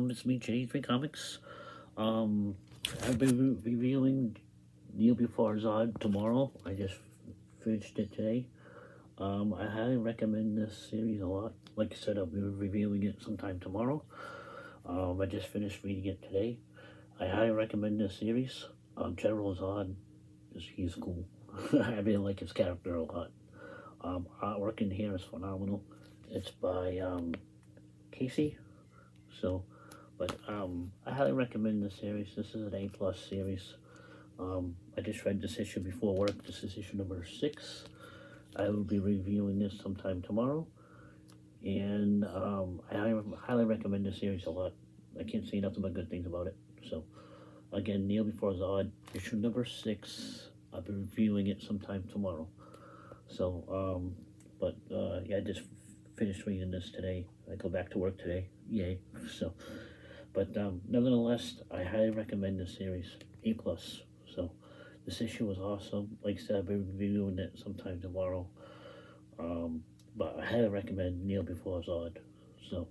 um, it's me, J3 Comics. Um, I've been re reviewing Kneel Before Zod tomorrow. I just finished it today. Um, I highly recommend this series a lot. Like I said, I'll be reviewing it sometime tomorrow. Um, I just finished reading it today. I highly recommend this series. Um, General Zod, he's cool. I really like his character a lot. Um, artwork in here is phenomenal. It's by um, Casey. So, but um, I highly recommend this series. This is an A plus series. Um, I just read this issue before work. This is issue number six. I will be reviewing this sometime tomorrow. And um, I highly recommend this series a lot. I can't say nothing but good things about it. So, again, Kneel Before Zod, issue number six. I'll be reviewing it sometime tomorrow. So, um, but uh, yeah, I just finished reading this today. I go back to work today. Yay. So, but um, nevertheless, I highly recommend this series. A plus. So, this issue was awesome. Like I said, I'll be reviewing it sometime tomorrow. Um, but I highly recommend Kneel Before Zod. So,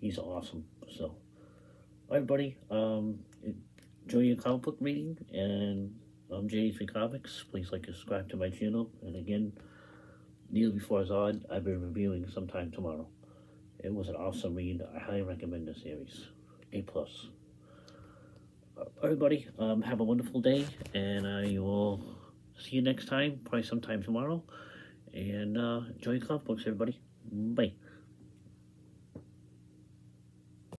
he's awesome. So, everybody, um, enjoy your comic book reading, and I'm J3 Comics. Please like and subscribe to my channel. And again, Kneel Before Zod, I'll be reviewing sometime tomorrow. It was an awesome read. I highly recommend the series. A plus. Everybody, um, have a wonderful day, and I will see you next time, probably sometime tomorrow. And uh, enjoy your comic books, everybody. Bye.